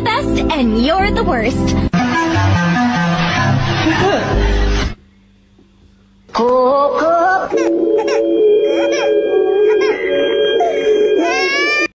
the best and you're the worst. Cool.